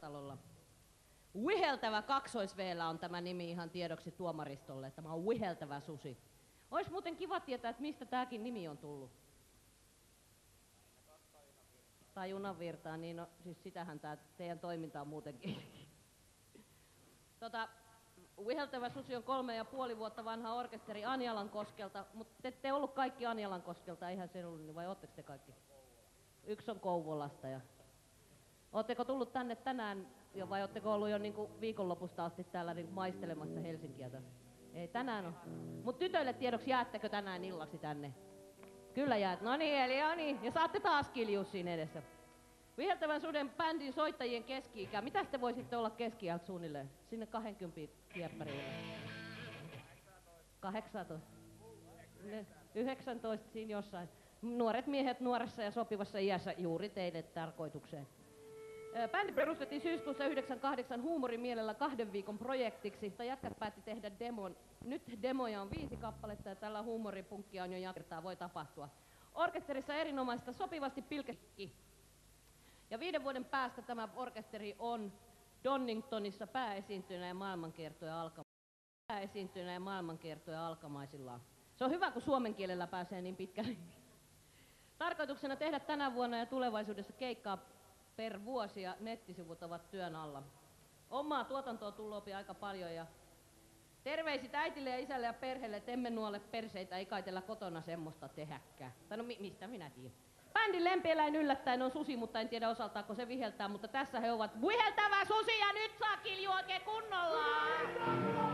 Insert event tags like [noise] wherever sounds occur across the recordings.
talolla. Viheltävä kaksoisveellä on tämä nimi ihan tiedoksi tuomaristolle. Tämä on viheltävä susi. Olisi muuten kiva tietää, että mistä tämäkin nimi on tullut. Tai junavirtaa, niin no, siis sitähän tämä teidän toiminta on muutenkin. [laughs] tota, Viheltävä susi on kolme ja puoli vuotta vanha orkesteri Anjalan koskelta, mutta te ette ollut kaikki Anjalan koskelta, ihan se ollut, vai ootteko te kaikki? Yksi on Kouvolasta ja... Oletteko tullut tänne tänään jo vai oletteko ollut jo niinku viikonlopusta asti täällä niinku maistelemassa Helsinkiä tässä? Ei, tänään on. Mutta tytöille tiedoksi jäättekö tänään illaksi tänne? Kyllä jäät. No niin, eli no niin. Ja saatte taas kiljua siinä edessä. Viheltävän suden bändin soittajien keski-ikä. Mitä te voisitte olla keski suunnilleen? Sinne 20 kieppäriin. 18. 19 siinä jossain. Nuoret miehet nuoressa ja sopivassa iässä juuri teille tarkoitukseen. Bändi perustettiin syyskuussa 98 huumorin mielellä kahden viikon projektiksi, mutta jätkät päätti tehdä demon. Nyt demoja on viisi kappaletta ja tällä huumoripunkkia on jo jatkertaa, voi tapahtua. Orkesterissa erinomaista sopivasti pilkekki. Ja viiden vuoden päästä tämä orkesteri on Donningtonissa pääesiintyneen maailmankiertoja alka pääesiintyneen maailmankiertoja alkamaisillaan. Se on hyvä, kun suomen kielellä pääsee niin pitkälle. Tarkoituksena tehdä tänä vuonna ja tulevaisuudessa keikkaa per vuosi ja nettisivut ovat työn alla. Omaa tuotantoa tullut aika paljon ja terveisit äitille ja isälle ja perheelle, että emme nuole perseitä, ei kaitella kotona semmoista tehäkään. Tai no mi- mistä minä tiedän. Bändin lempieläin yllättäen on susi, mutta en tiedä osaltaako se viheltää, mutta tässä he ovat viheltävä susi ja nyt saa kilju oikein kunnolla! Kuka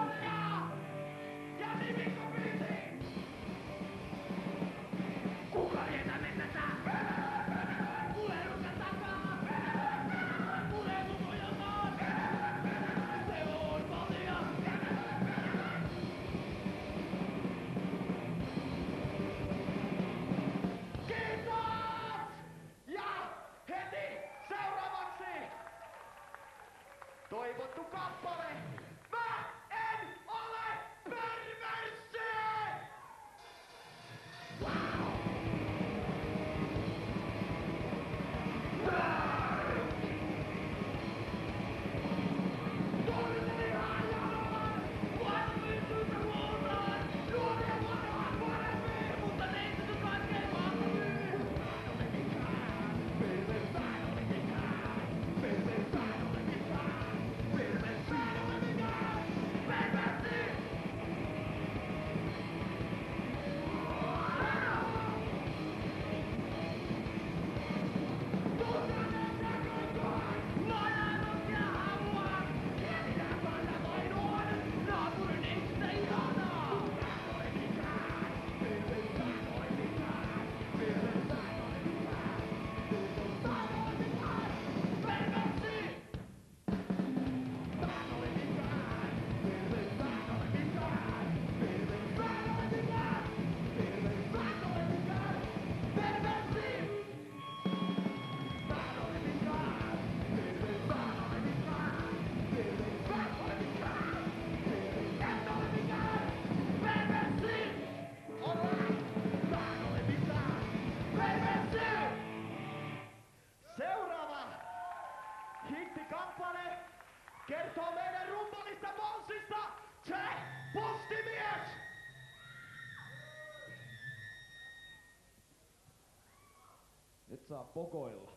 saa pokoilla.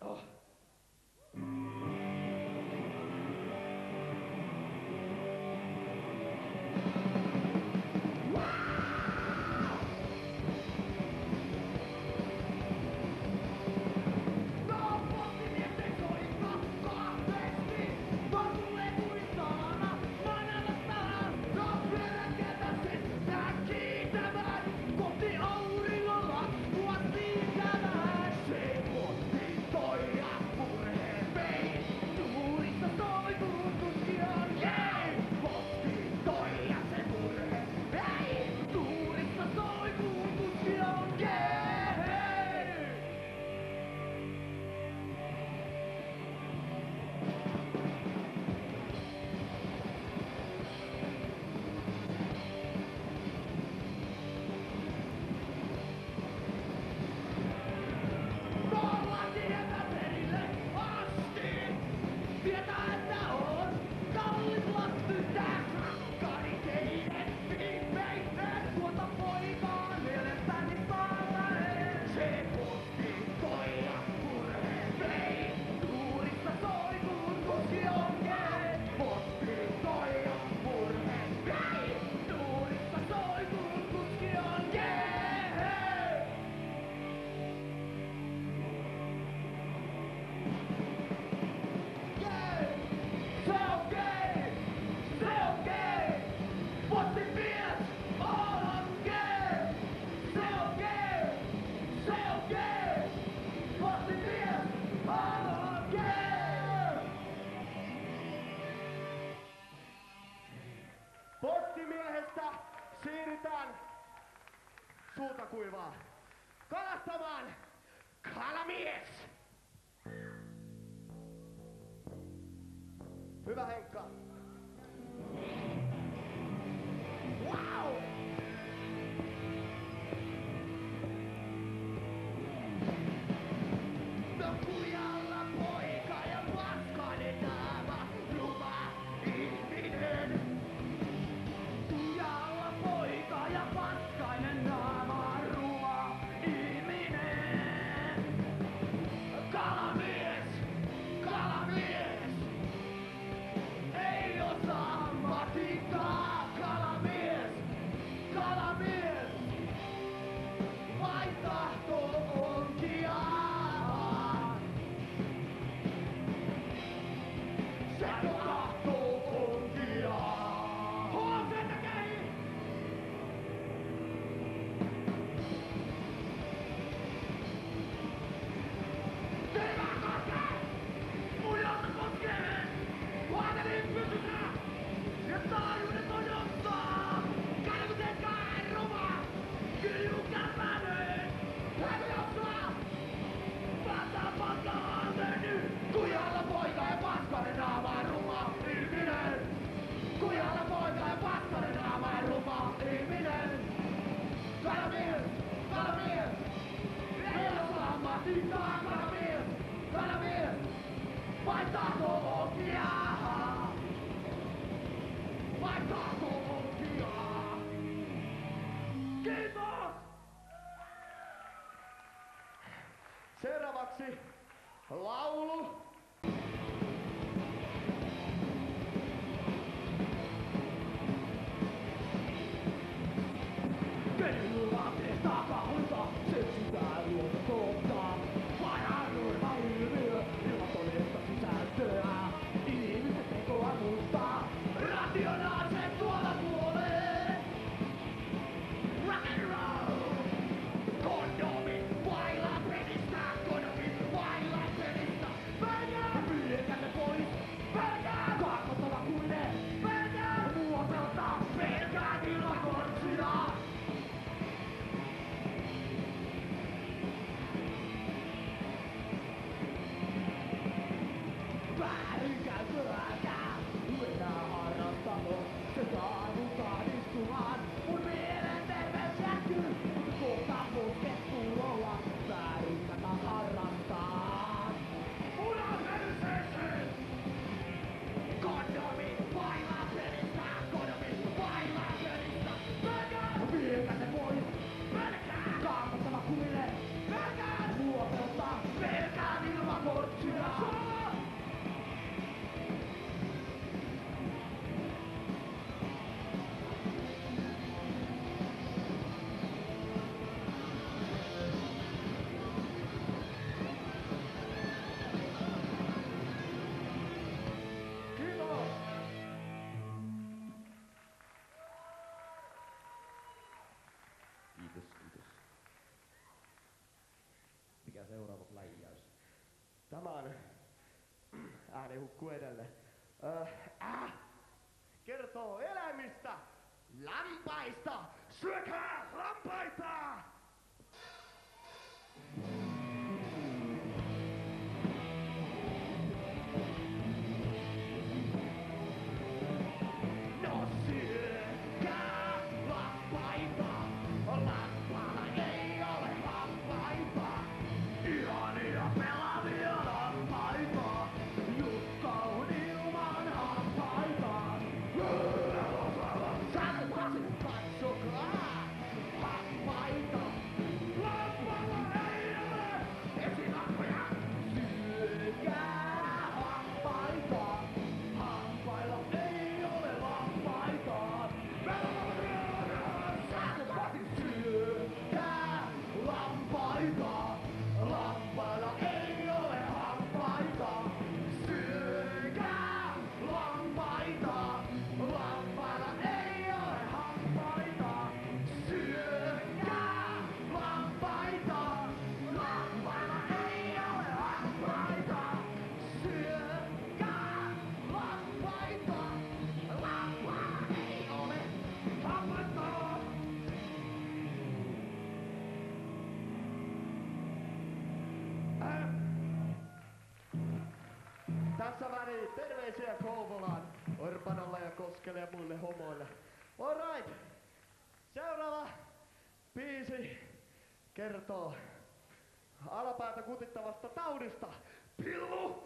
Oh. tarvitaan suuta kuivaa. Kalastamaan kalamies! Hyvä Henkka. kukku edelle. Äh, äh, kertoo elämistä, lampaista, syökää lampaita! Kouvolaan, Orpanolla ja Koskelle ja muille homoille. Alright! Seuraava biisi kertoo alapäätä kutittavasta taudista. Pillu!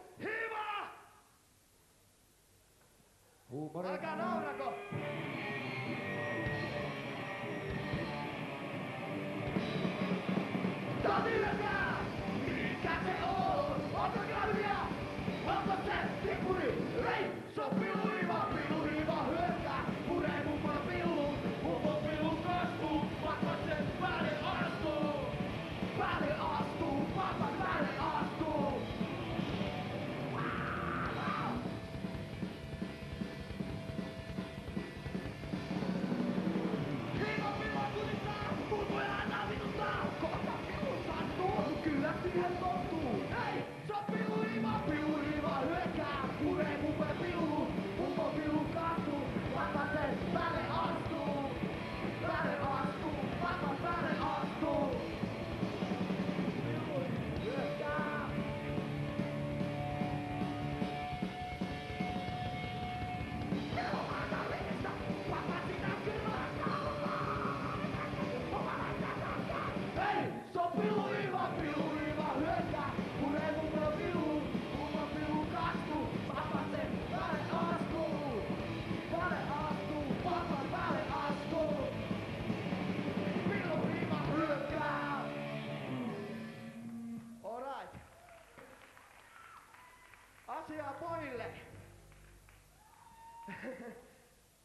asiaa poille!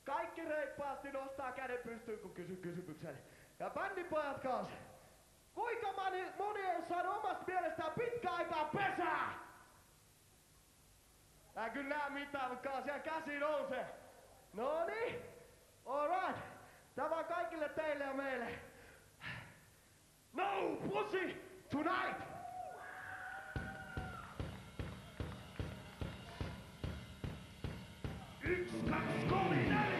Kaikki reippaasti nostaa käden pystyyn, kun kysyn kysymyksen. Ja bändipojat kanssa. Kuinka moni, moni on saanut omasta mielestään pitkä aikaa pesää? Mä kyllä näe mitään, mutta siellä käsi nousee. No niin, alright. Tämä on kaikille teille ja meille. No pussy, tonight! Pascolini.